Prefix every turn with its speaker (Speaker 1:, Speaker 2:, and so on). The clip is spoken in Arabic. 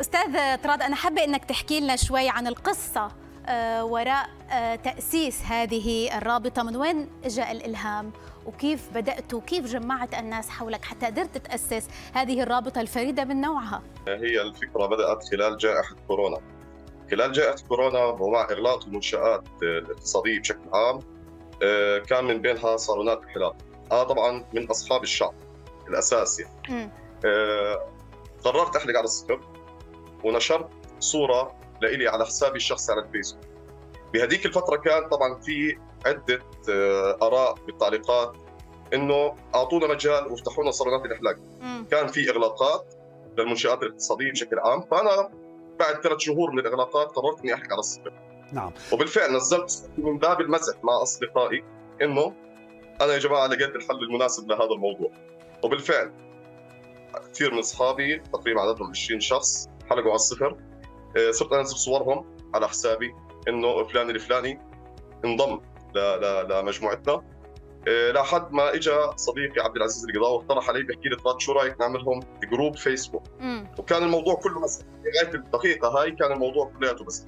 Speaker 1: أستاذ طراد أنا حابة إنك تحكي لنا شوي عن القصة آه، وراء آه، تأسيس هذه الرابطة. من وين جاء الإلهام؟ وكيف بدأت؟ وكيف جمعت الناس حولك حتى قدرت تأسس هذه الرابطة الفريدة من نوعها؟
Speaker 2: هي الفكرة بدأت خلال جائحة كورونا. خلال جائحة كورونا ومع إغلاق المنشات الاقتصادية بشكل عام آه، كان من بينها صالونات الحلاق أنا طبعا من أصحاب الشعب الأساسي. قررت أحلق على الصفر ونشرت صورة لإلي على حسابي الشخصي على الفيسبوك. بهذيك الفترة كان طبعا في عدة آه، آراء بالتعليقات إنه أعطونا مجال وافتحوا لنا صالونات الإحلاق. كان في إغلاقات للمنشآت الاقتصادية بشكل عام. فأنا بعد ثلاث شهور من الإغلاقات قررت إني احلق على الصفر
Speaker 3: نعم.
Speaker 2: وبالفعل نزلت من باب المزح مع أصدقائي إنه أنا يا جماعة لقيت الحل المناسب لهذا الموضوع. وبالفعل كثير من أصحابي تقريبا عددهم 20 شخص حلقوا على الصفر. آه، صرت أنزل صورهم على حسابي إنه فلان الفلاني انضم لمجموعتنا. آه، لحد ما اجى صديقي عبد العزيز القضاوي واقترح علي بحكي لي شو رأيك نعملهم جروب فيسبوك وكان الموضوع كله بس لغايه الدقيقة هاي كان الموضوع كلياته بس.